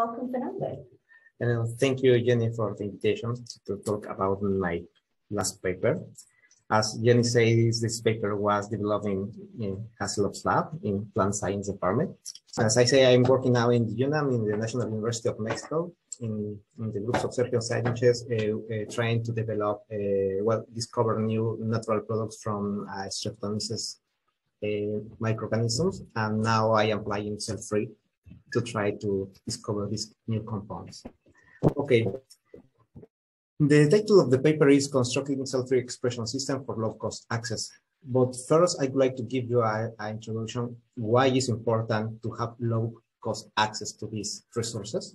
Welcome, Fernando. Uh, thank you, Jenny, for the invitation to talk about my last paper. As Jenny says, this paper was developed in, in Hasselhoff's lab in plant science department. As I say, I'm working now in the UNAM, in the National University of Mexico, in, in the groups of Sergio Sanchez, uh, uh, trying to develop, uh, well, discover new natural products from uh, Streptomyces uh, microorganisms. And now I am applying cell-free to try to discover these new compounds. Okay, the title of the paper is Constructing Cell-Free Expression System for Low-Cost Access. But first, I'd like to give you an introduction why it's important to have low-cost access to these resources.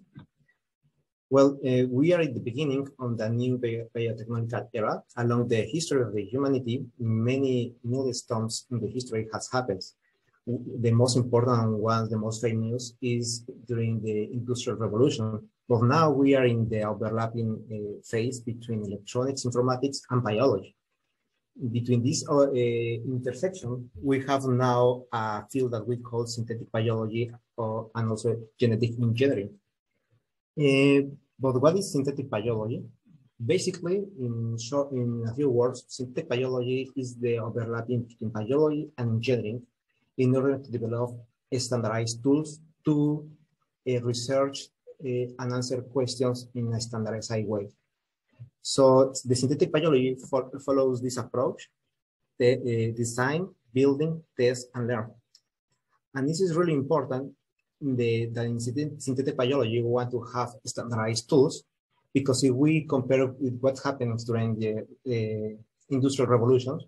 Well, uh, we are at the beginning of the new biotechnological era. Along the history of the humanity, many milestones in the history has happened. The most important one, the most famous, is during the Industrial Revolution, but now we are in the overlapping uh, phase between electronics, informatics, and biology. Between this uh, intersection, we have now a field that we call synthetic biology or, and also genetic engineering. Uh, but what is synthetic biology? Basically, in short, in a few words, synthetic biology is the overlapping between biology and engineering in order to develop standardized tools to uh, research uh, and answer questions in a standardized way. So the synthetic biology fo follows this approach, the uh, design, building, test, and learn. And this is really important the, in synthetic biology, we want to have standardized tools because if we compare with what happens during the uh, industrial revolutions,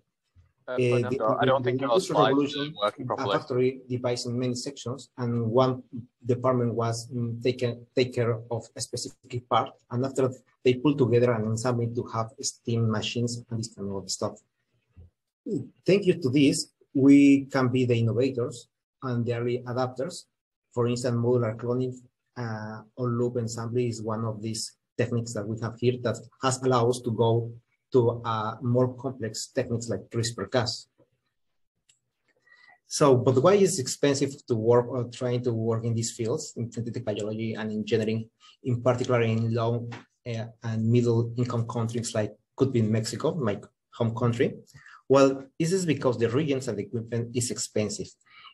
uh, Fernando, the, I don't think your slide is working properly. A factory divided in many sections, and one department was mm, taken take care of a specific part, and after they pull together and ensemble to have steam machines and this kind of stuff. Thank you to this, we can be the innovators and the early adapters. For instance, modular cloning uh, or loop assembly is one of these techniques that we have here that has allowed us to go to uh, more complex techniques like CRISPR-Cas. So, but why is it expensive to work or trying to work in these fields, in synthetic biology and engineering, in particular in low uh, and middle income countries like could be in Mexico, my home country? Well, this is because the regions and the equipment is expensive.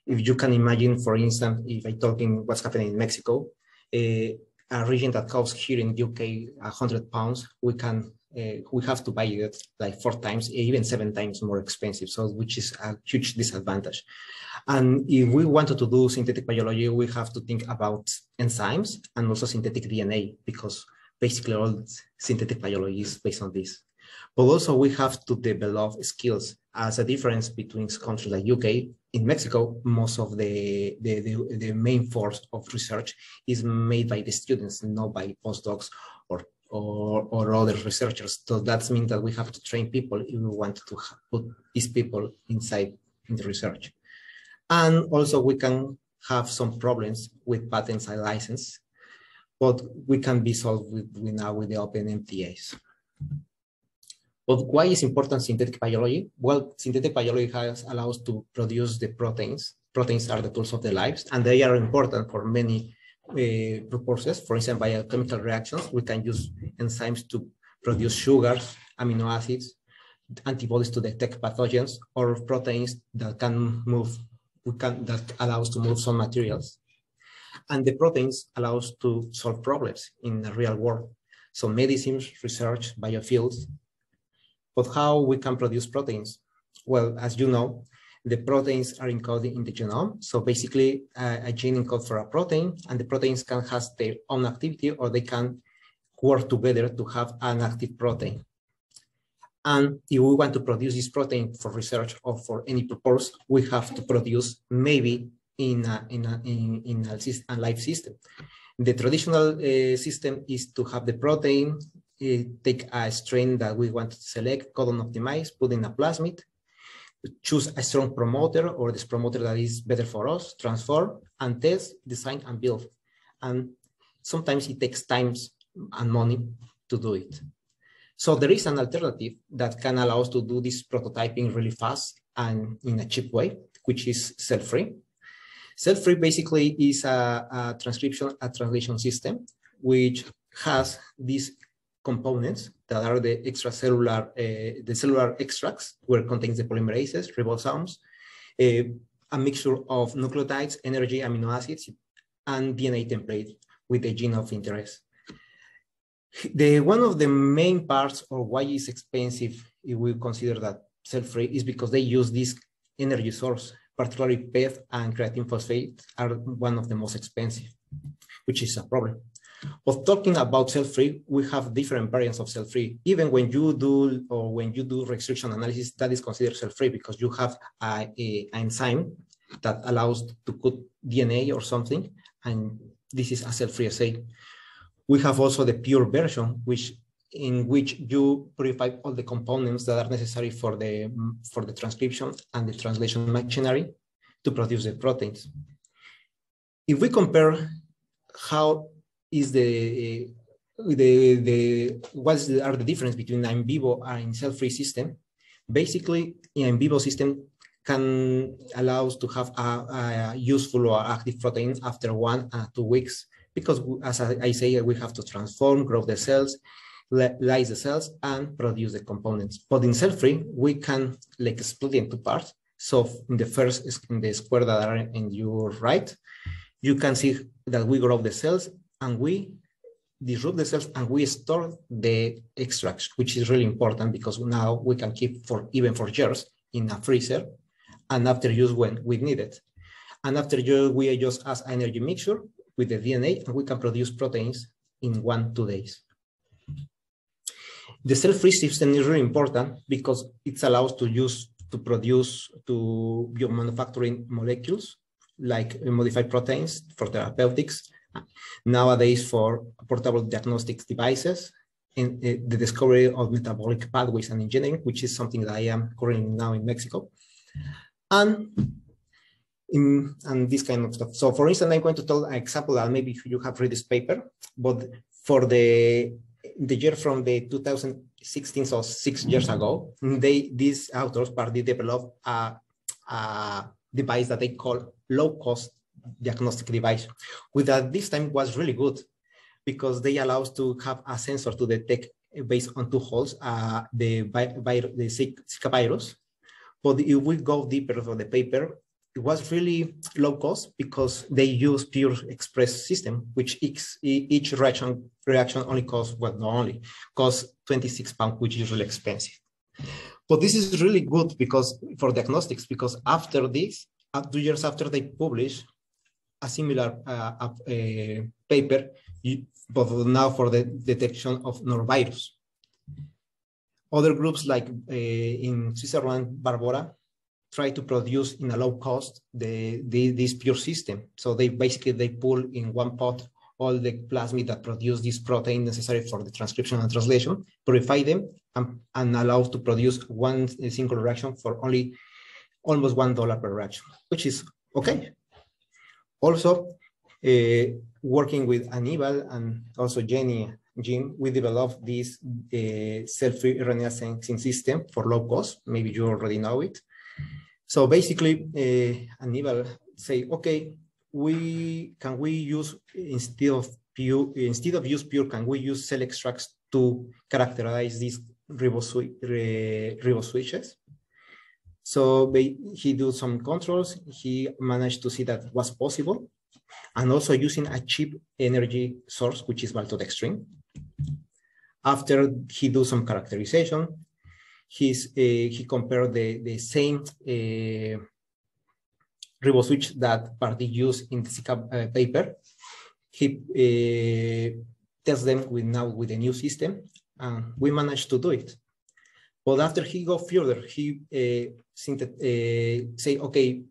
If you can imagine, for instance, if I talking what's happening in Mexico, uh, a region that costs here in UK 100 pounds, we can uh, we have to buy it like four times, even seven times more expensive. So, which is a huge disadvantage. And if we wanted to do synthetic biology, we have to think about enzymes and also synthetic DNA because basically all synthetic biology is based on this. But also we have to develop skills as a difference between countries like UK. In Mexico, most of the, the, the, the main force of research is made by the students, not by postdocs or or, other researchers. So that means that we have to train people if we want to put these people inside in the research. And also we can have some problems with patents and license, but we can be solved with, with now with the open MTAs. But why is important synthetic biology? Well, synthetic biology has allows to produce the proteins. Proteins are the tools of the lives, and they are important for many Eh, purposes. For instance, biochemical reactions, we can use enzymes to produce sugars, amino acids, antibodies to detect pathogens, or proteins that can move, we can that allows to move some materials. And the proteins allows to solve problems in the real world. So medicines, research, biofields. But how we can produce proteins? Well, as you know, the proteins are encoded in the genome. So basically uh, a gene encodes for a protein and the proteins can have their own activity or they can work together to have an active protein. And if we want to produce this protein for research or for any purpose, we have to produce maybe in a, in a, in, in a, live system. The traditional uh, system is to have the protein, uh, take a strain that we want to select, codon optimize, put in a plasmid, choose a strong promoter or this promoter that is better for us, transform and test, design and build. And sometimes it takes times and money to do it. So there is an alternative that can allow us to do this prototyping really fast and in a cheap way, which is cell-free. Cell-free basically is a, a, transcription, a translation system, which has these components that are the extracellular, uh, the cellular extracts where contains the polymerases, ribosomes, uh, a mixture of nucleotides, energy amino acids, and DNA template with the gene of interest. The one of the main parts or why it's expensive if we consider that cell-free is because they use this energy source, particularly PET and creatine phosphate are one of the most expensive, which is a problem. But talking about cell-free, we have different variants of cell-free. Even when you do or when you do restriction analysis, that is considered cell-free because you have a, a, enzyme that allows to cut DNA or something, and this is a cell-free assay. We have also the pure version, which in which you purify all the components that are necessary for the for the transcription and the translation machinery to produce the proteins. If we compare how is the eh, the the what are the difference between in vivo and in cell-free system? Basically, in vivo system can allow us to have a, a useful or active protein after one or two weeks because as I, say, we have to transform, grow the cells, lyse the cells, and produce the components. But in cell-free, we can like split into parts. So in the first, in the square that are in your right, you can see that we grow the cells and we disrupt the cells and we store the extracts, which is really important because now we can keep for even for years in a freezer and after use when we need it. And after use, we just as energy mixture with the DNA and we can produce proteins in one, two days. The cell-free system is really important because it allows to use to produce to biomanufacturing molecules like modified proteins for therapeutics, nowadays for portable diagnostics devices, and uh, the discovery of metabolic pathways and engineering, which is something that I am currently now in Mexico. And in, and this kind of stuff. So for instance, I'm going to tell an example that maybe you have read this paper, but for the the year from the 2016, so six years ago, they these authors partly developed a, a device that they call low cost diagnostic device, which at this time was really good because they allow us to have a sensor to detect based on two holes uh, the, the Zika virus. But if we go deeper for the paper, it was really low cost because they use pure express system, which each, each reaction reaction only costs well not only costs 26 pounds, which is really expensive. But this is really good because for diagnostics, because after this, uh, two years after they publish a similar uh, uh, paper, but now for the detection of norovirus. Other groups like uh, in Switzerland, Barbora, try to produce in a low cost the, the, this pure system. So they basically they pull in one pot all the plasmid that produce this protein necessary for the transcription and translation, purify them, and, and allow to produce one single reaction for only almost one dollar per reaction, which is okay. Also, uh, working with Anibal and also Jenny, Jim, we developed this uh, cell-free RNA sensing system for low cost. Maybe you already know it. So basically, uh, Anibal say, okay, we can we use instead of pure instead of use pure, can we use cell extracts to characterize these riboswitches? So he do some controls. He managed to see that was possible, and also using a cheap energy source, which is maltodextrin. After he do some characterization, he's, uh, he compared the, the same uh, riboswitch that Pardee used in the Zika uh, paper. He uh, tests them with now with a new system, and we managed to do it. But after he go further, he uh, say, okay,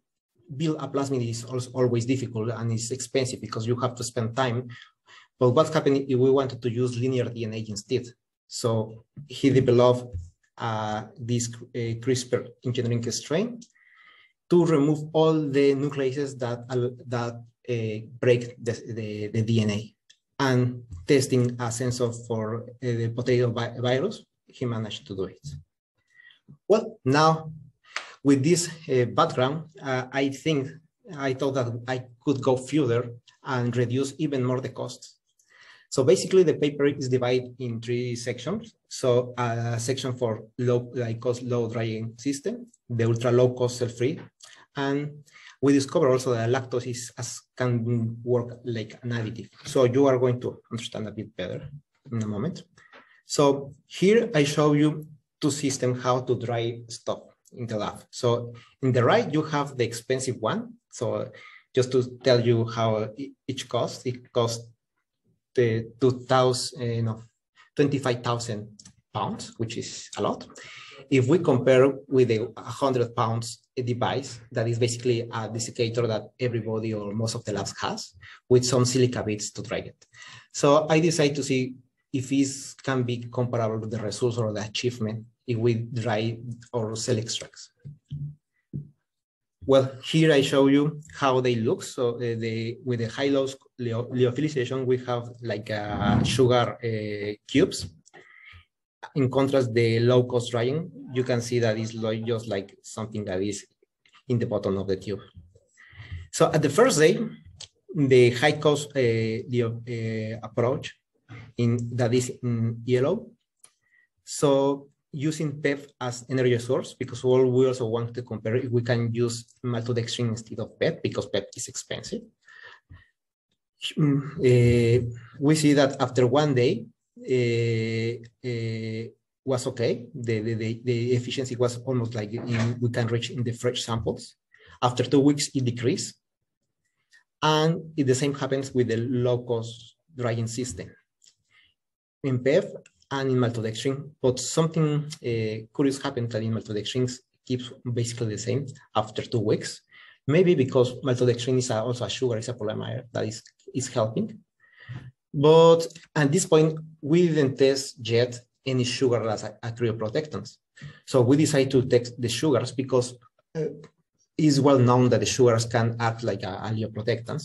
build a plasmid is always difficult and it's expensive because you have to spend time. But what happened if we wanted to use linear DNA instead? So he developed uh, this uh, CRISPR engineering strain to remove all the nucleases that, that uh, break the, the, the, DNA. And testing a sensor for the potato vi virus, he managed to do it. Well, now with this uh, background, uh, I think I thought that I could go further and reduce even more the costs. So basically the paper is divided in three sections. So a section for low, like cost low drying system, the ultra low cost cell-free, and we discover also that lactose is as can work like an additive. So you are going to understand a bit better in a moment. So here I show you two systems how to dry stuff in the lab. So in the right, you have the expensive one. So just to tell you how each costs, it costs the 2000, uh, no, 25,000 pounds, which is a lot. If we compare with a 100 pounds device that is basically a desiccator that everybody or most of the labs has with some silica bits to dry it. So I decided to see if this can be comparable to the results or the achievement if we dry or cell extracts. Well, here I show you how they look. So uh, the, with the high low lyophilization, we have like uh, sugar uh, cubes in contrast, the low cost drying, you can see that it's just like something that is in the bottom of the tube. So at the first day, the high cost uh, the, uh, approach in that is in yellow. So using PEP as energy source because all we also want to compare if we can use maltodextrin instead of PEP because PEP is expensive. Uh, we see that after one day, uh, uh, was okay. The, the, the, efficiency was almost like in, we can reach in the fresh samples. After two weeks, it decreased. And it, the same happens with the low-cost drying system. In PEF and in maltodextrin, but something uh, curious happened that in maltodextrin keeps basically the same after two weeks. Maybe because maltodextrin is also a sugar, is a polymer that is, is helping. But at this point, we didn't test yet any sugar as a, a cryoprotectants. So we decided to test the sugars because uh, it's well known that the sugars can act like a, a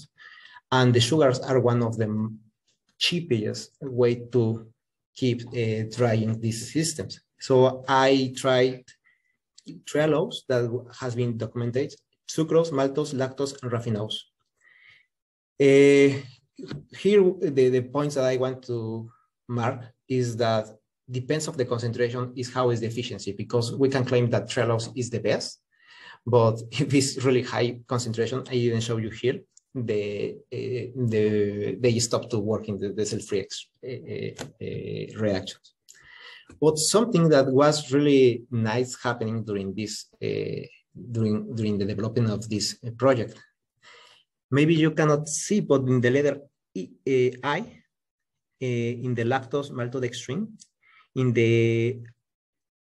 And the sugars are one of the cheapest way to keep uh, drying these systems. So I tried trehalose that has been documented, sucrose, maltose, lactose, and raffinose. Uh, here, the, the points that I want to mark is that depends of the concentration is how is the efficiency because we can claim that trehalose is the best, but if it's really high concentration, I didn't show you here, the uh, they stop to work in the, the cell-free uh, uh, reactions. But something that was really nice happening during this during during the development of this project maybe you cannot see, but in the letter I, uh, in the lactose maltodextrin, in the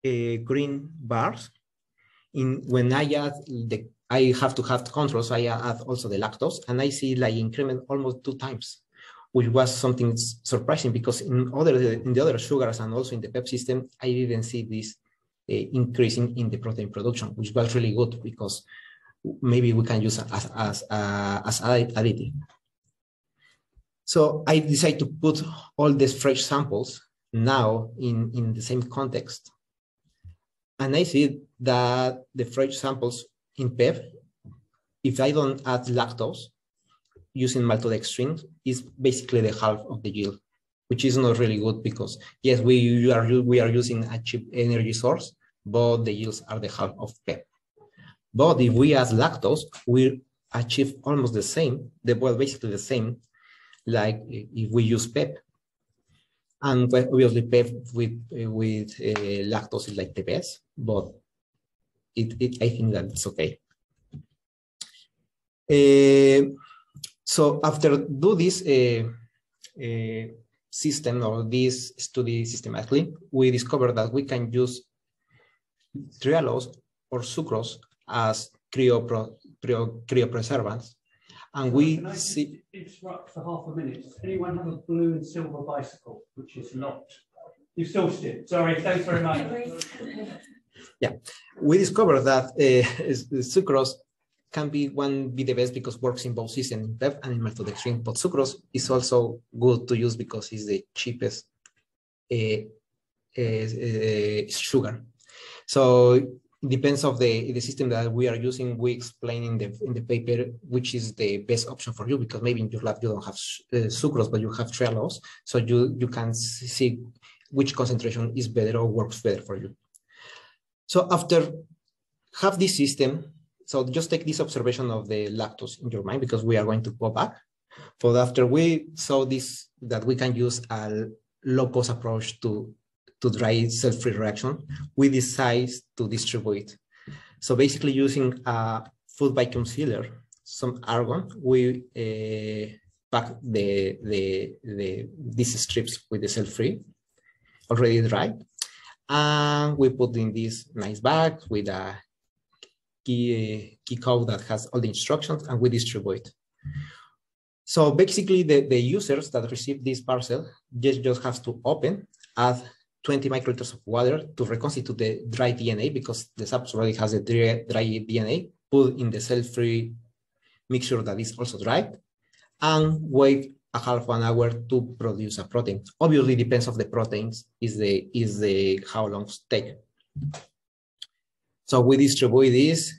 uh, green bars, in when I add the, I have to have controls, I add also the lactose, and I see like increment almost two times, which was something surprising because in other in the other sugars and also in the PEP system, I didn't see this uh, increasing in the protein production, which was really good because maybe we can use as, as, uh, as additive. So I decided to put all these fresh samples now in, in the same context. And I see that the fresh samples in PEP, if I don't add lactose using maltodextrin, is basically the half of the yield, which is not really good because yes, we are, we are using a cheap energy source, but the yields are the half of PEP. But if we add lactose, we achieve almost the same, the, well, basically the same, like if we use PEP. And obviously PEP with, with uh, lactose is like the best, but it, it, I think that it's okay. Uh, so after do this uh, uh, system or this study systematically, we discovered that we can use trehalose or sucrose as cryo, cryo, cryopreservants. And we can I see. Interrupt for half a minute. Does anyone have a blue and silver bicycle, which is locked? You've sourced it. Sorry, thanks very much. Yeah, we discovered that uh, sucrose can be one be the best because works in both systems, in PEP and in maltodextrin. But sucrose is also good to use because it's the cheapest uh, uh, sugar. So depends of the the system that we are using. We explain in the in the paper which is the best option for you because maybe in your lab you don't have sucrose but you have trehalose, so you you can see which concentration is better or works better for you. So after have this system, so just take this observation of the lactose in your mind because we are going to go back. But after we saw this that we can use a low cost approach to to dry cell-free reaction, we decide to distribute. So basically using a food vacuum sealer, some argon, we uh, pack the, the, the, these strips with the cell-free, already dry. And we put in this nice bag with a key, key code that has all the instructions and we distribute. So basically the, the users that receive this parcel just, just have to open, add 20 microliters of water to reconstitute the dry DNA because the substrate already has a dry, dry DNA, put in the cell-free mixture that is also dry, and wait a half an hour to produce a protein. Obviously, depends of the proteins is the is the how long take. So we distribute this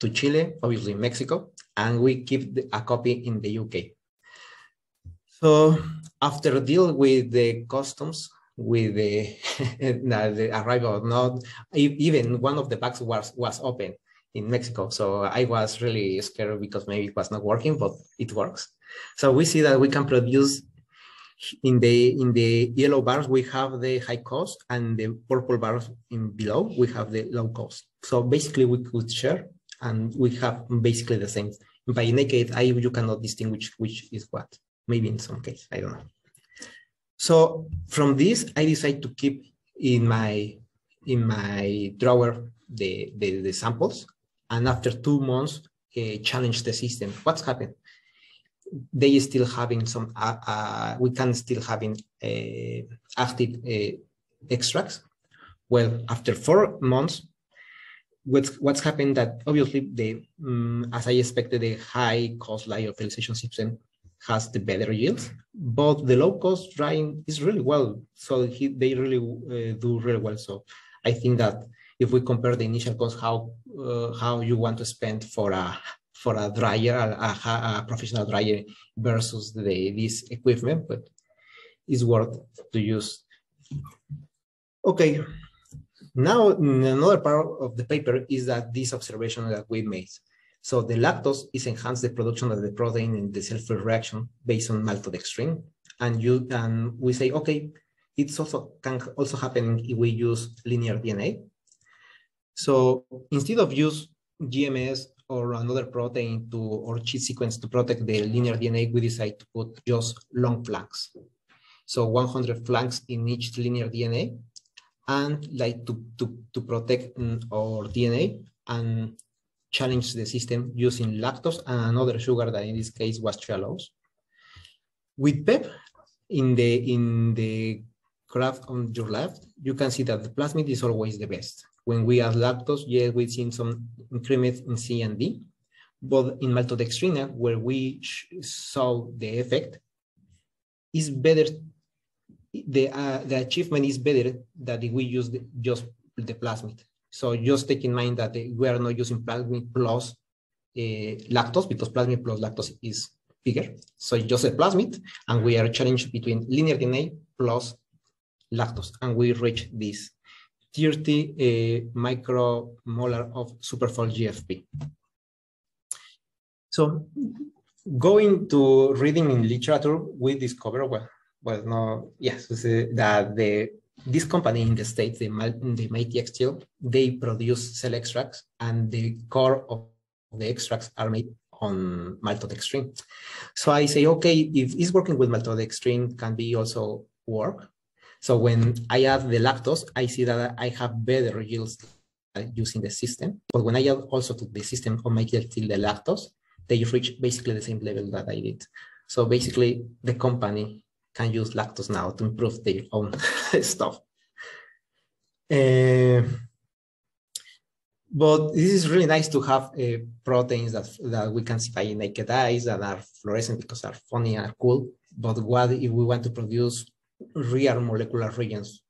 to Chile, obviously Mexico, and we keep the, a copy in the UK. So after deal with the customs, with the, the arrival not even one of the bags was was open in Mexico. So I was really scared because maybe it was not working, but it works. So we see that we can produce in the in the yellow bars we have the high cost and the purple bars in below we have the low cost. So basically we could share and we have basically the same. By naked eye you cannot distinguish which is what. Maybe in some case I don't know. So from this, I decide to keep in my in my drawer the, the, the samples. And after two months, uh, challenge the system. What's happened? They still having some, uh, uh, we can still having uh, active uh, extracts. Well, after four months, what's, what's happened that obviously the, um, as I expected, the high cost lyophilization system has the better yields, but the low cost drying is really well. So he, they really uh, do really well. So I think that if we compare the initial cost, how uh, how you want to spend for a for a dryer, a, a, a professional dryer versus the this equipment, but it's worth to use. Okay, now another part of the paper is that this observation that we made. So the lactose is enhanced the production of the protein in the cell-free reaction based on maltodextrin. And you and we say, okay, it's also can also happen if we use linear DNA. So instead of use GMS or another protein to or cheat sequence to protect the linear DNA, we decide to put just long flanks. So 100 flanks in each linear DNA and like to, to, to protect mm, our DNA and challenge the system using lactose and another sugar that in this case was trehalose. With PEP, in the in the graph on your left, you can see that the plasmid is always the best. When we add lactose, yes, we've seen some increment in C and D, but in maltodextrina, where we saw the effect, is better. The uh, the achievement is better that if we use the, just the plasmid. So just take in mind that we are not using plasmid plus uh, lactose because plasmid plus lactose is bigger. So just a plasmid, and we are challenged between linear DNA plus lactose, and we reach this 30 uh, micromolar of superfold GFP. So going to reading in literature, we discover, well, well, no, yes, that the this company in the States, the, the Mighty they produce cell extracts and the core of the extracts are made on maltodextrin. So I say, okay, if it's working with maltodextrin, can be also work. So when I add the lactose, I see that I have better yields using the system. But when I add also to the system of Mighty Steel the lactose, they reach basically the same level that I did. So basically the company can use lactose now to improve their own stuff. Uh, but this is really nice to have uh, proteins that, that we can see by naked eyes that are fluorescent because they're funny and cool. But what if we want to produce real molecular regions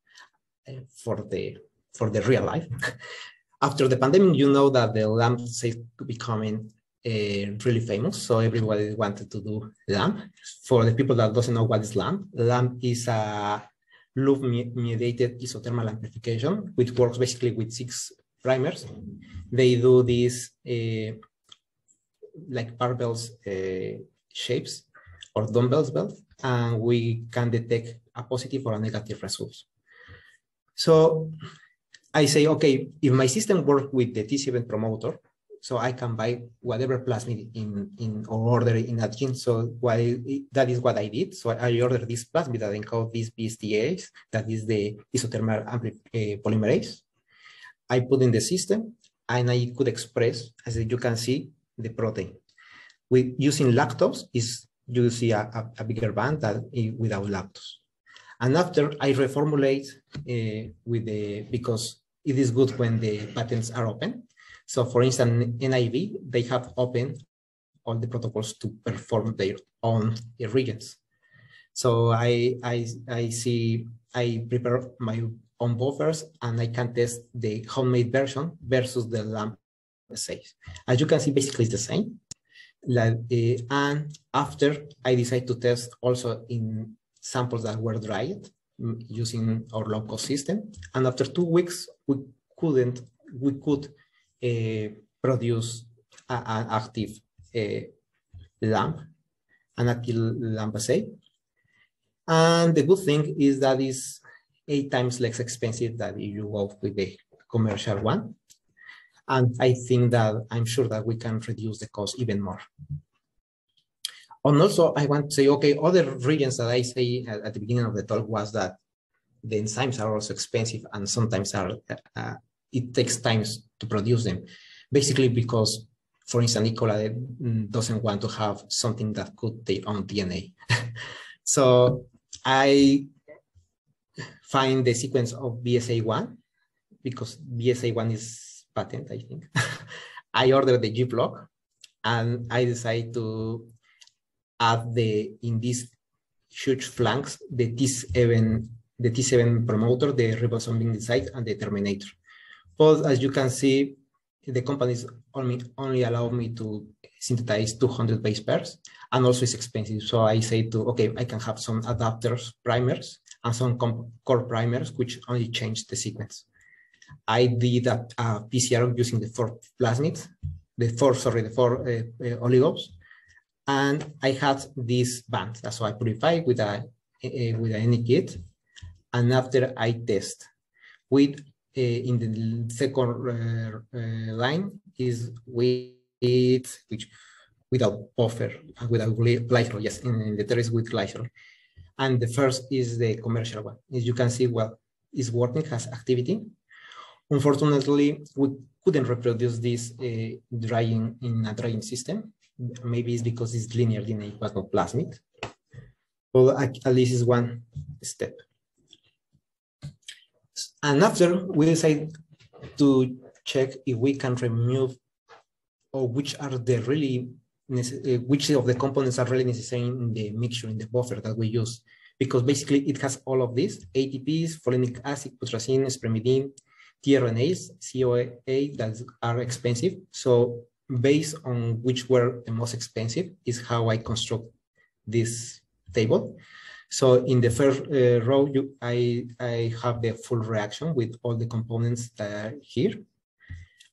uh, for the for the real life? after the pandemic, you know that the LAMP is becoming uh, really famous. So everybody wanted to do LAMP. For the people that doesn't know what is LAMP, LAMP is a loop mediated isothermal amplification, which works basically with six primers. They do these uh, like barbells uh, shapes or dumbbells belt, and we can detect a positive or a negative result. So I say, okay, if my system works with the T7 promoter, so I can buy whatever plasmid in, in or order in that gene. So why, that is what I did. So I ordered this plasmid that encode these BSTAs, that is the isothermal uh, polymerase. I put in the system and I could express, as you can see, the protein. With using lactose is you see a, a, a bigger band than without lactose. And after I reformulate uh, with the, because it is good when the patents are open. So for instance, NIV, they have open all the protocols to perform their own regions. So I, I, I see, I prepare my own buffers and I can test the homemade version versus the LAMP says. As you can see, basically it's the same. Like, uh, and after I decide to test also in samples that were dried mm, using our low cost system. And after two weeks, we couldn't, we could uh, produce an active uh, lamp, an active lamp assay. And the good thing is that it's eight times less expensive than if you go with the commercial one. And I think that I'm sure that we can reduce the cost even more. And also I want to say, okay, other regions that I say at, at the beginning of the talk was that the enzymes are also expensive and sometimes are, uh, it takes time to produce them. Basically because, for instance, E. coli doesn't want to have something that could take on DNA. so I find the sequence of BSA1 because BSA1 is patent, I think. I ordered the G block and I decide to add the in these huge flanks the T7 the T7 promoter, the binding site, and the terminator. But as you can see, the companies only only allow me to synthesize 200 base pairs, and also it's expensive. So I say to okay, I can have some adapters primers and some core primers which only change the sequence. I did a, a PCR using the four plasmids, the four sorry the four uh, uh, oligos, and I had this band. So I purify with a, a with any kit, and after I test with uh, in the second uh, uh, line is with which without buffer without glycerol. Yes, in, in the third is with glycerol, and the first is the commercial one. As you can see, well, it's working, has activity. Unfortunately, we couldn't reproduce this uh, drying in a drying system maybe it's because it's linear DNA but not plasmid. Well, at least is one step. And after we decide to check if we can remove or which are the really uh, which of the components are really necessary in the mixture in the buffer that we use because basically it has all of these ATPs, folinic acid, putrescine, spermidine, tRNAs, CoA that are expensive. So based on which were the most expensive is how I construct this table. So in the first uh, row, you, I, I have the full reaction with all the components that are here.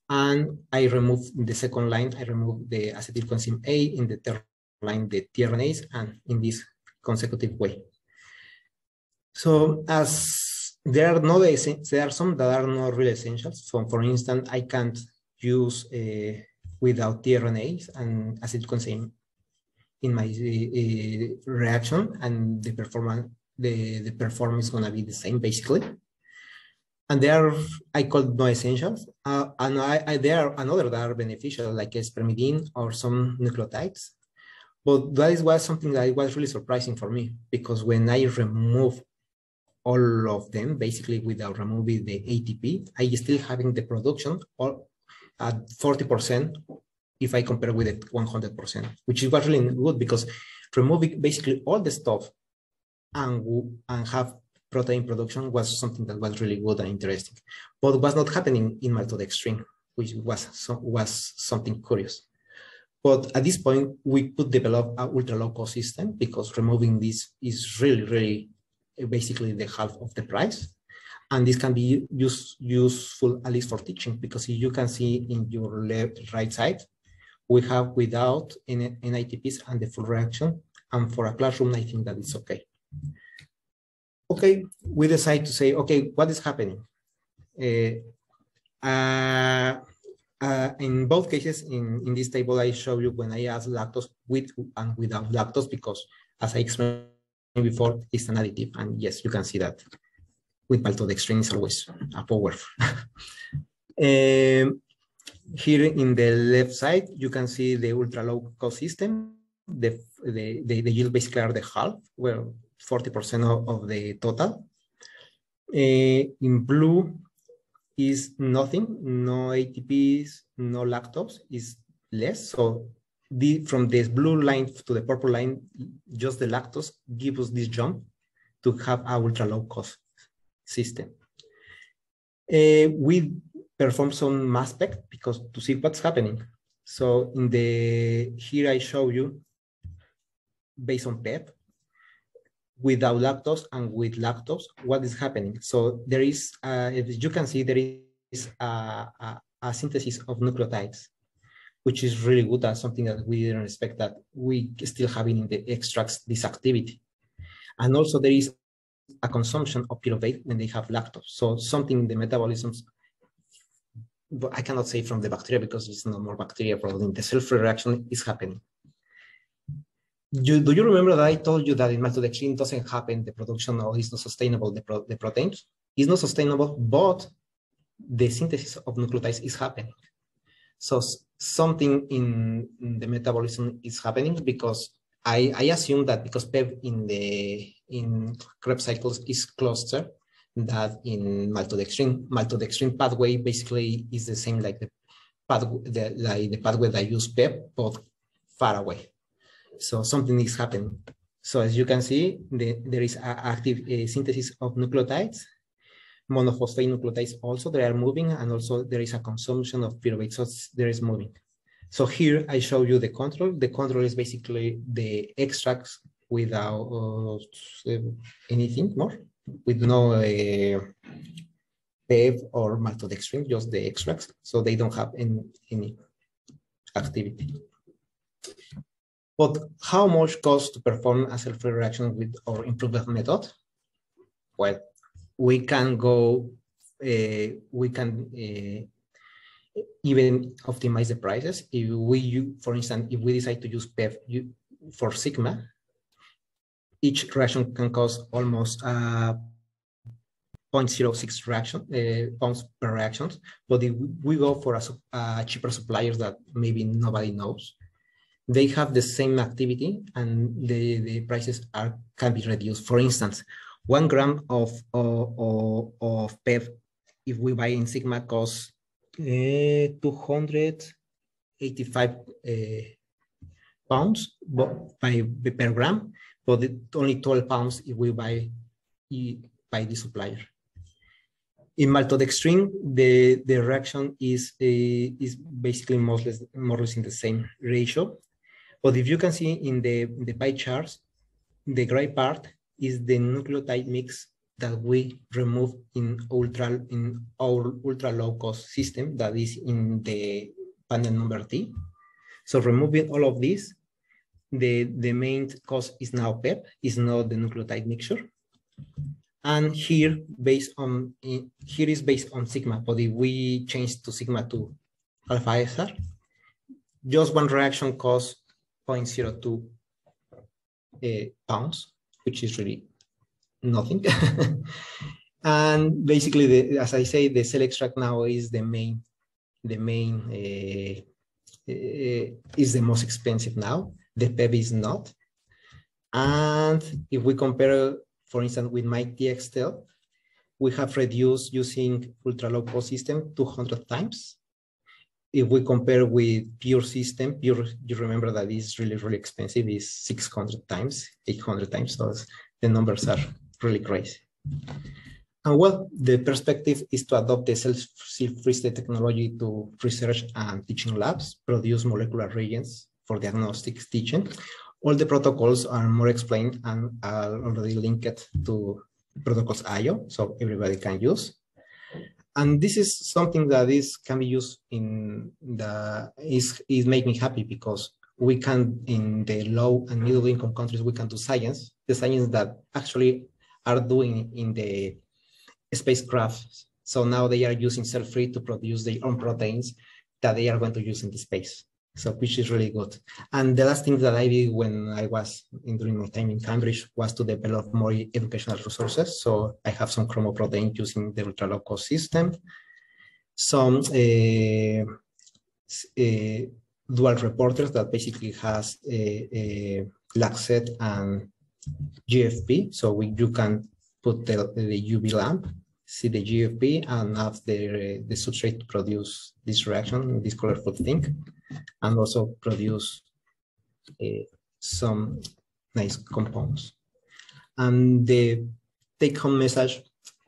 And I remove the second line, I remove the acetylcoenzyme A, in the third line, the tRNAs, and in this consecutive way. So as there are no, there are some that are not really essential. So for instance, I can't use a without tRNAs and acetylcoenzyme in my uh, reaction and the performance the, the performance is to be the same basically. And there are i call no essentials uh, and I, I, there are another that are beneficial like spermidine or some nucleotides. But that is was something that was really surprising for me because when i remove all of them basically without removing the atp i still having the production or at 40% if I compare with it 100%, which is really good because removing basically all the stuff and, and have protein production was something that was really good and interesting, but was not happening in maltodextrin, which was, so, was something curious. But at this point, we could develop an ultra low cost system because removing this is really, really basically the half of the price. And this can be use, useful at least for teaching because you can see in your left right side, we have without NITPs and the full reaction. And for a classroom, I think that it's okay. Okay, we decide to say, okay, what is happening? Uh, uh, uh, in both cases, in, in this table, I show you when I add lactose with and without lactose, because as I explained before, is an additive. And yes, you can see that with maltodextrin is always a power. um, here in the left side, you can see the ultra low cost system. The, the, the, the yield basically are the half, well, 40% of, of the total. Uh, in blue is nothing, no ATPs, no lactose, is less. So the, from this blue line to the purple line, just the lactose gives us this jump to have a ultra low cost system. Uh, we perform some mass spec because to see what's happening. So in the here I show you based on PEP without lactose and with lactose what is happening. So there is, uh, as you can see, there is a, a, a synthesis of nucleotides, which is really good and something that we didn't expect that we still having in the extracts this activity. And also there is a consumption of pyruvate when they have lactose. So something in the metabolisms, but I cannot say from the bacteria because it's no more bacteria problem. The self-free reaction is happening. You, do you remember that I told you that in maltodextrin doesn't happen, the production or is not sustainable, the, pro, the proteins? It's not sustainable, but the synthesis of nucleotides is happening. So something in, in the metabolism is happening because I, I assume that because PEP in the in Krebs cycles is closer that in maltodextrin. Maltodextrin pathway basically is the same like the pathway, the, like the pathway that use PEP, but far away. So something is happening. So as you can see, the, there is active uh, synthesis of nucleotides, monophosphate nucleotides also, they are moving, and also there is a consumption of pyruvate, so there is moving. So here I show you the control. The control is basically the extracts without uh, anything more, with no uh, or maltodextrin, just the extracts. So they don't have any, any activity. But how much costs to perform a self reaction with our improved method? Well, we can go, uh, we can uh, even optimize the prices. If we, for instance, if we decide to use for Sigma, each reaction can cost almost uh, 0.06 reaction uh, pounds per reaction. But if we go for a, a cheaper suppliers that maybe nobody knows, they have the same activity and the, the prices are can be reduced. For instance, one gram of, of, of PEP, if we buy in Sigma, costs uh, 285 uh, pounds by, per gram but only 12 pounds if we buy by the supplier. In maltodextrin, the, the reaction is, uh, is basically more or, less, more or less in the same ratio. But if you can see in the, the pie charts, the gray part is the nucleotide mix that we remove in ultra in our ultra low cost system that is in the panel number T. So removing all of this, the, the main cost is now PEP, is not the nucleotide mixture. And here, based on here is based on sigma, but if we change to sigma to alpha SR, just one reaction costs 0.02 uh, pounds, which is really nothing. and basically, the, as I say, the cell extract now is the main, the main uh, uh, is the most expensive now the PEP is not. And if we compare, for instance, with my MyTXTel, we have reduced using ultra low cost system 200 times. If we compare with pure system, pure, you remember that is really, really expensive, is 600 times, 800 times. So the numbers are really crazy. And well, the perspective is to adopt the self-free state technology to research and teaching labs, produce molecular reagents for diagnostics teaching. All the protocols are more explained and are already linked to protocols IO, so everybody can use. And this is something that is can be used in the is is make me happy because we can in the low and middle income countries we can do science, the science that actually are doing in the spacecraft. So now they are using cell-free to produce their own proteins that they are going to use in the space. So which is really good. And the last thing that I did when I was in, during my time in Cambridge was to develop more educational resources. So I have some chromoprotein using the ultra low cost system, some uh, uh, dual reporters that basically has a, a LACSET and GFP. So we, you can put the, the UV lamp, see the GFP, and have the, the substrate to produce this reaction, this colorful thing, and also produce uh, some nice compounds. And the take-home message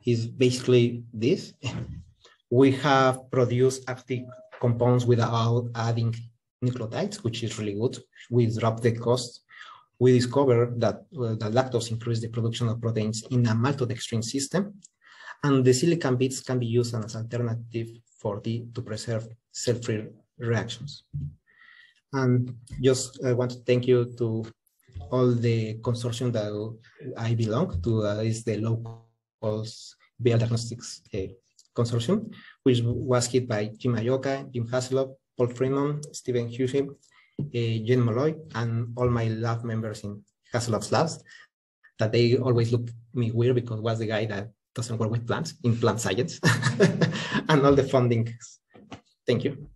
is basically this. we have produced active compounds without adding nucleotides, which is really good. We drop the cost we discovered that uh, the lactose increases the production of proteins in a maltodextrin system, and the silicon beads can be used as an alternative for the to preserve cell-free reactions. And just I want to thank you to all the consortium that I belong to, uh, is the local Biodiagnostics uh, Consortium, which was hit by Jim Ayoka, Jim Hasselhoff, Paul Freeman, Stephen Hughes, uh, Jen Molloy, and all my lab members in Hasselhoff's labs, that they always look me weird because was the guy that doesn't work with plants in plant science and all the funding. Thank you.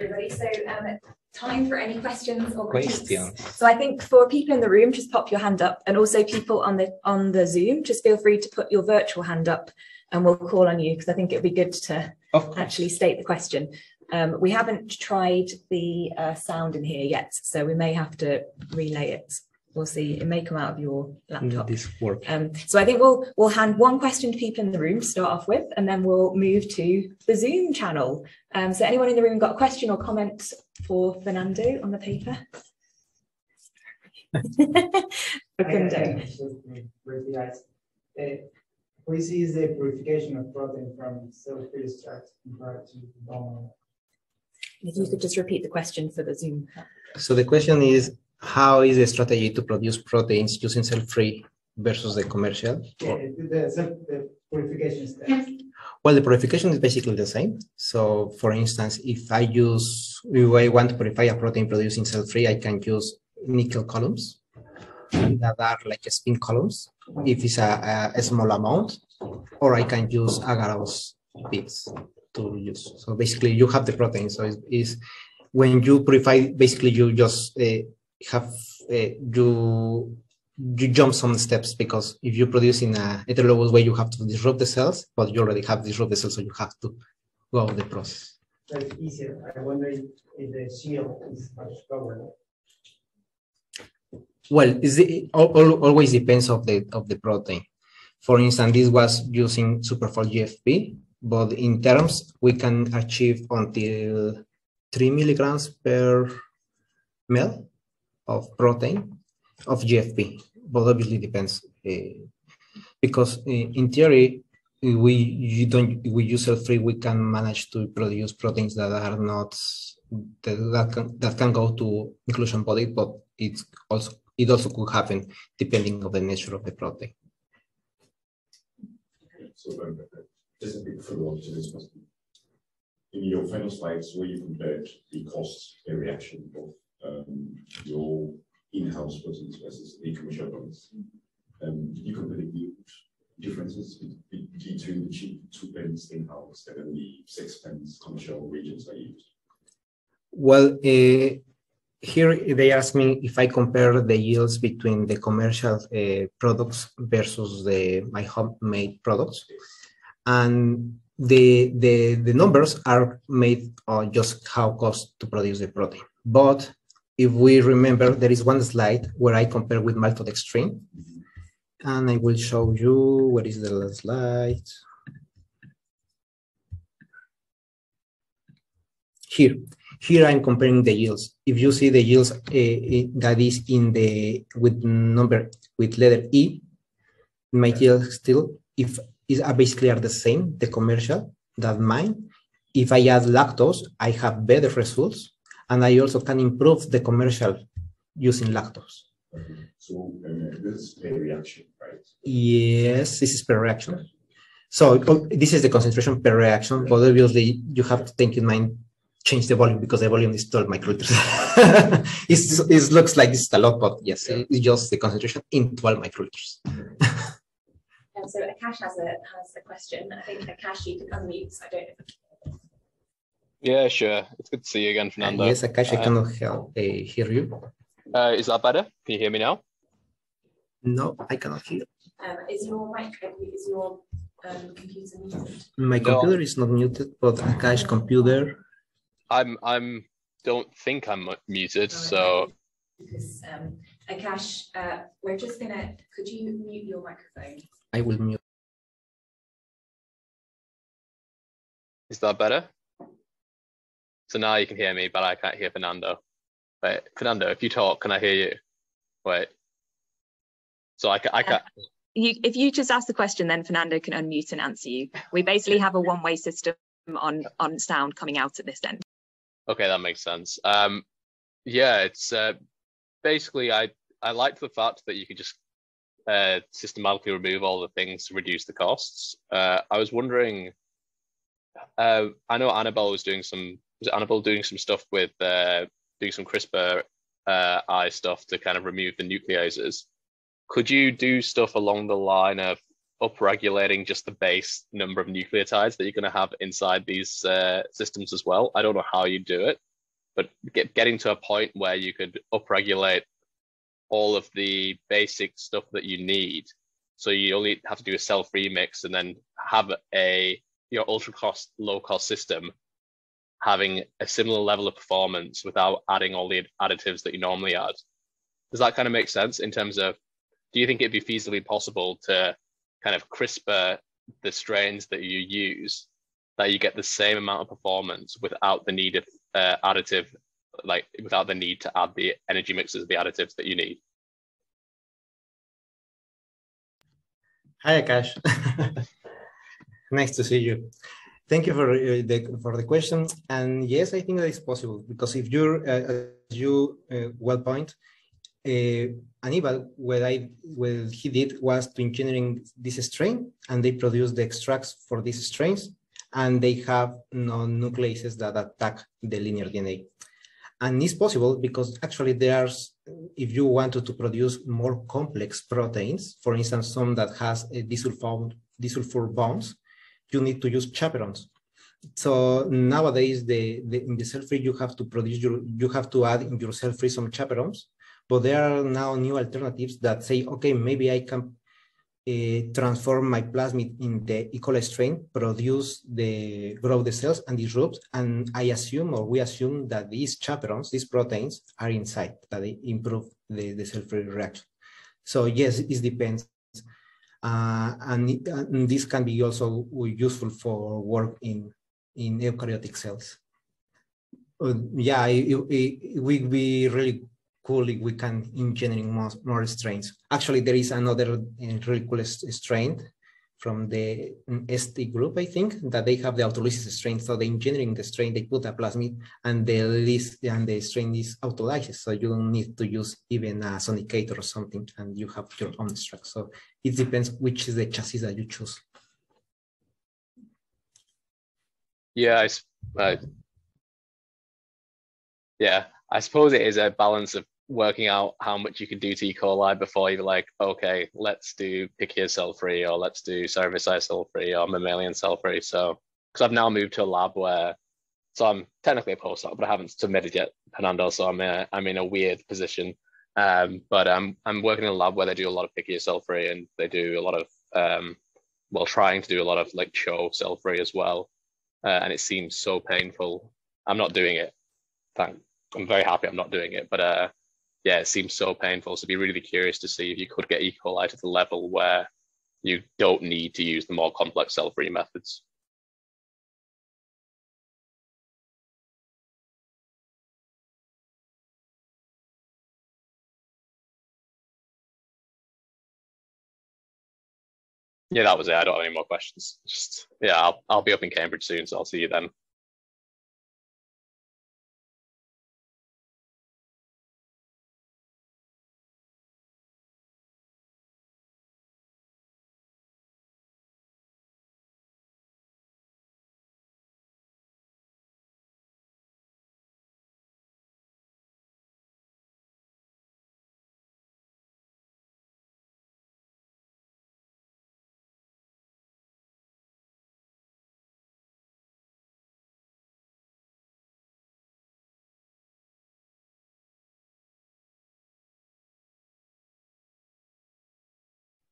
Everybody, so um, time for any questions or questions. So I think for people in the room, just pop your hand up, and also people on the on the Zoom, just feel free to put your virtual hand up and we'll call on you because I think it'd be good to actually state the question. Um, we haven't tried the uh, sound in here yet, so we may have to relay it. We'll see. It may come out of your laptop. This work. Um, so I think we'll we'll hand one question to people in the room to start off with, and then we'll move to the Zoom channel. Um, so anyone in the room got a question or comment for Fernando on the paper? Facundo is the purification of protein from cell-free extract compared to normal. If you could just repeat the question for the Zoom. So the question is, how is the strategy to produce proteins using cell-free versus the commercial? Yeah, the, the purification step. Well, the purification is basically the same. So, for instance, if I use, if I want to purify a protein producing cell-free, I can use nickel columns that are like spin columns if it's a, a, small amount, or I can use agarose bits to use. So basically you have the protein. So it's, it's when you purify, basically you just uh, have, uh, you you jump some steps because if you produce in a heterologous way, you have to disrupt the cells, but you already have disrupt the cells, so you have to go the process. That's easier. I wonder if, the shield is much. Well, it always depends of the of the protein. For instance, this was using Superfold GFP, but in terms we can achieve until three milligrams per ml of protein of GFP, but obviously depends uh, because uh, in theory we you don't we use cell free we can manage to produce proteins that are not that, can that can go to inclusion body, but it's also it also could happen depending on the nature of the protein. Okay, So just a big follow-up to this question. In your final slides where you compared the cost per reaction of um, your in-house proteins versus the commercial products, um, you compare the differences between the cheap two pence in-house and then the six pence commercial regions you used? Well, uh, here they ask me if I compare the yields between the commercial uh, products versus the my homemade products, and the the the numbers are made on just how cost to produce the protein. But if we remember, there is one slide where I compare with maltodextrin. And I will show you, what is the last slide? Here, here I'm comparing the yields. If you see the yields uh, that is in the, with number, with letter E, my yields still, if is basically are the same, the commercial, that mine. If I add lactose, I have better results and I also can improve the commercial using lactose. So uh, this is per reaction, right? Yes, this is per reaction. So oh, this is the concentration per reaction, but obviously you have to think in mind change the volume because the volume is 12 microliters. it looks like this is a lot, but yes, it's just the concentration in 12 microliters. um, so Akash has a has a question. I think Akash, you can unmute. So I don't know yeah, sure. It's good to see you again, Fernando. Uh, yes, Akash, I uh, cannot help, uh, hear you. Uh, is that better? Can you hear me now? No, I cannot hear. Um, is your mic, is your um, computer muted? My computer no. is not muted, but Akash computer. I'm I'm don't think I'm muted, oh, so. Because um, Akash, uh, we're just gonna. Could you mute your microphone? I will mute. Is that better? So now you can hear me, but I can't hear Fernando. Wait, Fernando, if you talk, can I hear you? Wait. So I can, I can. You, if you just ask the question, then Fernando can unmute and answer you. We basically have a one-way system on on sound coming out at this end. Okay, that makes sense. Um, yeah, it's uh, basically I I liked the fact that you could just uh, systematically remove all the things to reduce the costs. Uh, I was wondering. Uh, I know Annabelle was doing some was Annabelle doing some stuff with uh, doing some CRISPR uh, I stuff to kind of remove the nucleases. Could you do stuff along the line of upregulating just the base number of nucleotides that you're going to have inside these uh, systems as well? I don't know how you do it, but get, getting to a point where you could upregulate all of the basic stuff that you need. So you only have to do a self remix and then have a your ultra cost low cost system having a similar level of performance without adding all the additives that you normally add. Does that kind of make sense in terms of do you think it'd be feasibly possible to kind of CRISPR the strains that you use that you get the same amount of performance without the need of uh, additive, like without the need to add the energy mixes, the additives that you need? Hi, Akash. nice to see you. Thank you for uh, the for the question. And yes, I think that is possible because if you're uh, you uh, well point, uh, Anibal, what I what he did was to engineering this strain, and they produce the extracts for these strains, and they have non-nucleases that attack the linear DNA. And it's possible because actually there's, if you wanted to produce more complex proteins, for instance, some that has a disulfur, disulfur bonds, you need to use chaperones. So nowadays, the, the in the cell-free, you have to produce your, you have to add in your cell-free some chaperones, but there are now new alternatives that say, okay, maybe I can uh, transform my plasmid in the E. coli strain, produce the grow the cells and disrupt, and I assume or we assume that these chaperones, these proteins, are inside that they improve the, the cell-free reaction. So yes, it depends. Uh, and, and, this can be also useful for work in, in eukaryotic cells. Uh, yeah, it, it, it would be really cool if we can engineering more, more strains. Actually, there is another uh, really cool strain from the ST group, I think, that they have the autolysis strain. So the engineering the strain, they put a plasmid and the list and the strain is autolysis. So you don't need to use even a sonicator or something and you have your own struct. So it depends which is the chassis that you choose. Yeah, I, uh, yeah, I suppose it is a balance of working out how much you can do to E. coli before you're like, okay, let's do Pichia cell free or let's do cerevisiae cell free or mammalian cell free. So, because I've now moved to a lab where, so I'm technically a postdoc, but I haven't submitted yet, Fernando. So I'm a, I'm in a weird position. Um, but I'm I'm working in a lab where they do a lot of Pichia cell free and they do a lot of um, well, trying to do a lot of like CHO cell free as well. Uh, and it seems so painful. I'm not doing it, thank I'm very happy I'm not doing it, but uh, yeah, it seems so painful. So, be really curious to see if you could get E. coli to the level where you don't need to use the more complex cell-free methods. Yeah, that was it. I don't have any more questions. Just yeah, I'll I'll be up in Cambridge soon, so I'll see you then.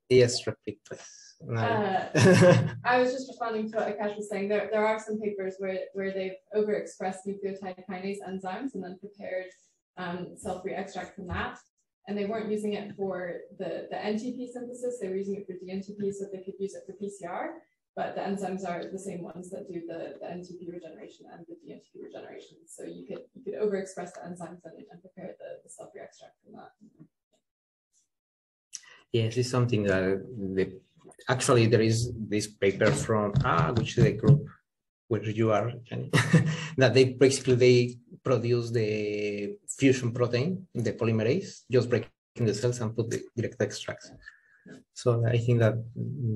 Yes, repeat please. No. Uh, I was just responding to what Akash was saying. There, there are some papers where, where they've overexpressed nucleotide kinase enzymes and then prepared um, cell-free extract from that. And they weren't using it for the, the NTP synthesis, they were using it for DNTP so they could use it for PCR. But the enzymes are the same ones that do the, the NTP regeneration and the DNTP regeneration. So you could you could overexpress the enzymes and, and prepare the, the cell-free extract from that. Yes, it's something that the, actually there is this paper from ah, which is the group where you are, that they basically they produce the fusion protein, the polymerase, just breaking the cells and put the direct extracts. So I think that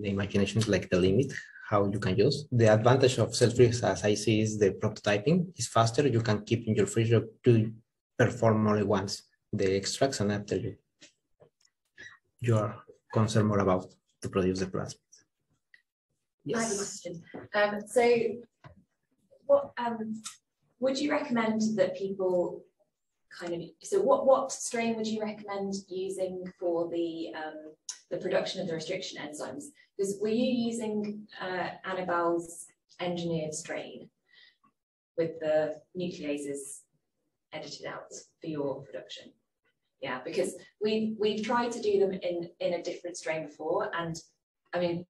the imagination is like the limit how you can use. The advantage of cell-free, as I see, is the prototyping is faster. You can keep in your freezer to perform only once the extracts and after you you are concerned more about to produce the plasma. Yes. I have a question. Um, so, what um, would you recommend that people kind of? So, what what strain would you recommend using for the um, the production of the restriction enzymes? Because were you using uh, Annibal's engineered strain with the nucleases edited out for your production? Yeah, because we we've tried to do them in in a different strain before, and I mean,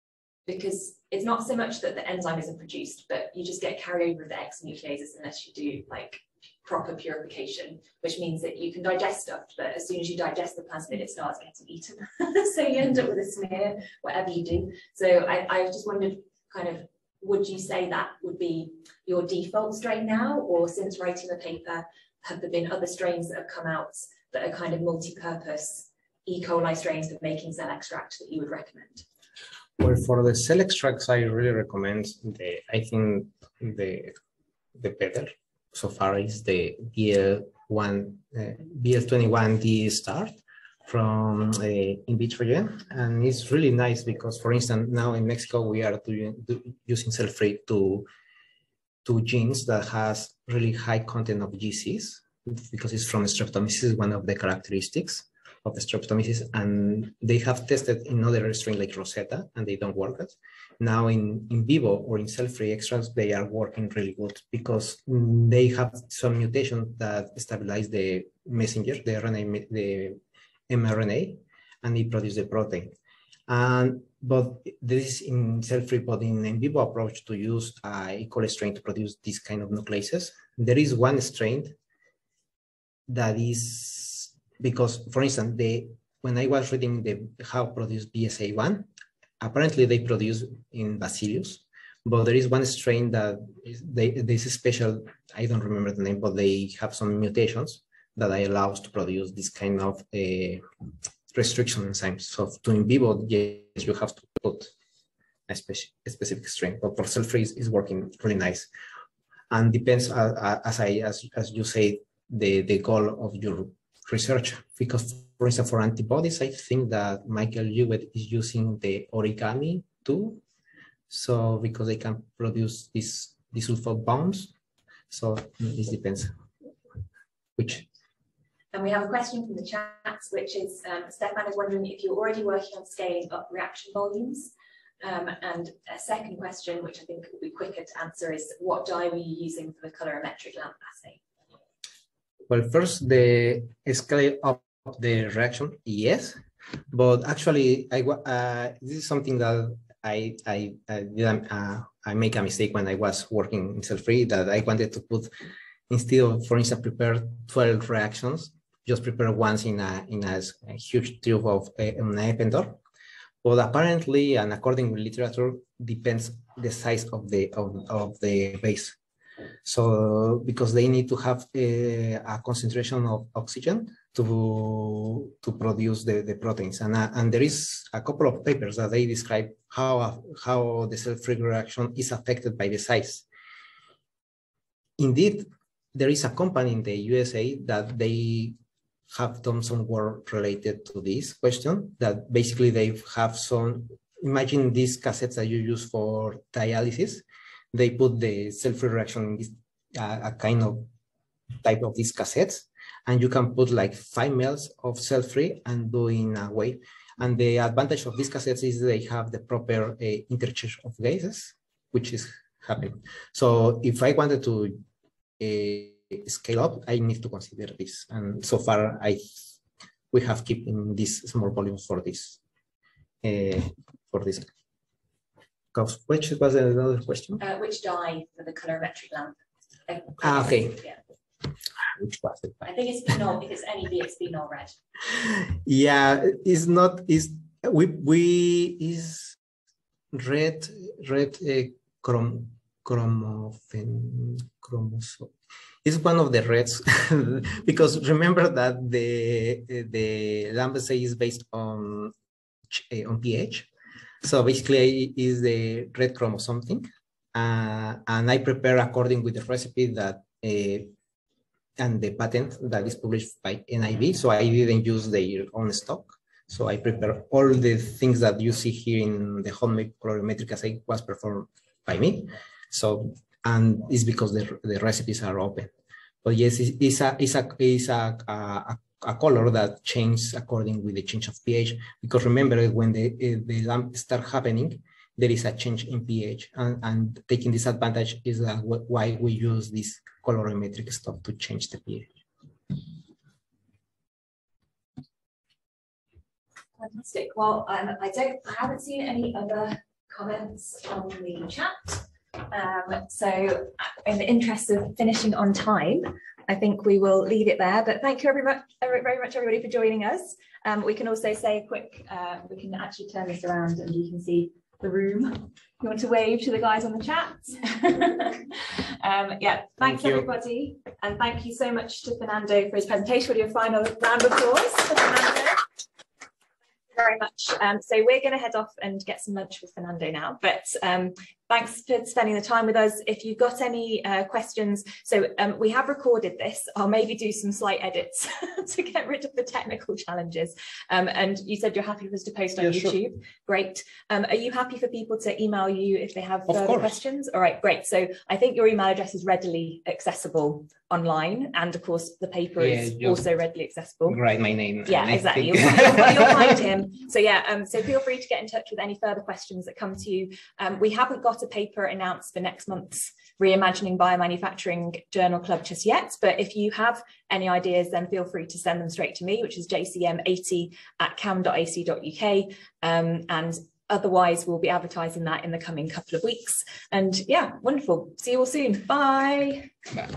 because it's not so much that the enzyme isn't produced, but you just get carryover of the X nucleases unless you do like proper purification, which means that you can digest stuff, but as soon as you digest the plasmid, it starts getting eaten. so you end up with a smear, whatever you do. So I, I just wondered kind of, would you say that would be your default strain now, or since writing the paper, have there been other strains that have come out that are kind of multi-purpose E. coli strains for making cell extract that you would recommend? Well, for the cell extracts, I really recommend the, I think the, the better so far is the BL1, uh, BL21D start from uh, Invitrogen. And it's really nice because, for instance, now in Mexico, we are doing, do, using cell-free to, to genes that has really high content of GCs because it's from streptomyces, one of the characteristics of the streptomyces, and they have tested in other strain like Rosetta, and they don't work. It. Now in, in vivo or in cell-free extracts, they are working really good because they have some mutation that stabilize the messenger, the RNA, the mRNA, and they produce the protein. And but this in cell-free, but in in vivo approach to use a E. coli strain to produce this kind of nucleases, there is one strain that is because, for instance, the when I was reading the how produce BSA1, apparently they produce in Bacillus, but there is one strain that is, they, this is special. I don't remember the name, but they have some mutations that allows to produce this kind of uh, restriction enzymes. So to in vivo, yes, you have to put a, speci a specific strain, but for cell-free is working really nice. And depends, uh, uh, as I as, as you say, the, the goal of your research. Because, for instance, for antibodies, I think that Michael Hewitt is using the origami too. So, because they can produce these, sulfate bonds. So, this depends which. And we have a question from the chat, which is um, Stefan is wondering if you're already working on scaling up reaction volumes. Um, and a second question, which I think will be quicker to answer, is what dye were you using for the colorimetric lamp assay? Well, first, the scale up the reaction, yes, but actually, I uh, this is something that I I I, did, uh, I make a mistake when I was working in cell-free that I wanted to put instead of, for instance, prepare 12 reactions, just prepare once in a in a, a huge tube of uh, an Eppendorf. But apparently, and according to literature, depends the size of the of, of the base. So because they need to have a, a concentration of oxygen to to produce the, the proteins, and uh, and there is a couple of papers that they describe how how the cell-free reaction is affected by the size. Indeed, there is a company in the USA that they have done some work related to this question that basically they have some imagine these cassettes that you use for dialysis they put the cell-free reaction in this, uh, a kind of type of these cassettes, and you can put like five mils of cell-free and do in a way. And the advantage of these cassettes is they have the proper uh, interchange of gases, which is happening. So if I wanted to uh, scale up, I need to consider this. And so far, I we have keeping these small volumes for this uh, for this which was another question? Uh, which dye for the colorimetric lamp? Ah, okay. Yeah. Which was it? I think it's phenol because NEB it's phenol red. Yeah, it's not. Is we we is red red uh, chrom chromophen chromosome. It's one of the reds because remember that the the lambda is based on uh, on pH so basically is the red chromosome thing. Uh, and I prepare according with the recipe that uh, and the patent that is published by NIV. So I didn't use their own stock. So I prepare all the things that you see here in the homemade colorimetric assay was performed by me. So, and it's because the, the recipes are open. But yes, it's, it's a, it's a, it's a, a, a color that changes according with the change of pH. Because remember, when the, eh, the lamp start happening, there is a change in pH. And, and taking this advantage is uh, why we use this colorimetric stuff to change the pH. Fantastic. Well, um, I don't, I haven't seen any other comments on the chat. Um, so in the interest of finishing on time, I think we will leave it there. But thank you very much, very much everybody for joining us. Um, we can also say a quick, uh, we can actually turn this around and you can see the room. You want to wave to the guys on the chat? um, yeah, thanks thank everybody. And thank you so much to Fernando for his presentation. We'll do a final round of applause for Fernando very much. Um, so we're going to head off and get some lunch with Fernando now. But um, thanks for spending the time with us. If you've got any uh, questions, so um, we have recorded this. I'll maybe do some slight edits to get rid of the technical challenges. Um, and you said you're happy for us to post on yeah, YouTube. Sure. Great. Um, are you happy for people to email you if they have further questions? All right, great. So I think your email address is readily accessible online and of course the paper yeah, is also readily accessible write my name yeah exactly you'll, you'll, you'll, find him so yeah um so feel free to get in touch with any further questions that come to you um we haven't got a paper announced for next month's reimagining biomanufacturing journal club just yet. But if you have any ideas then feel free to send them straight to me which is jcm80 at cam.ac.uk um and otherwise we'll be advertising that in the coming couple of weeks. And yeah wonderful. See you all soon. Bye, bye.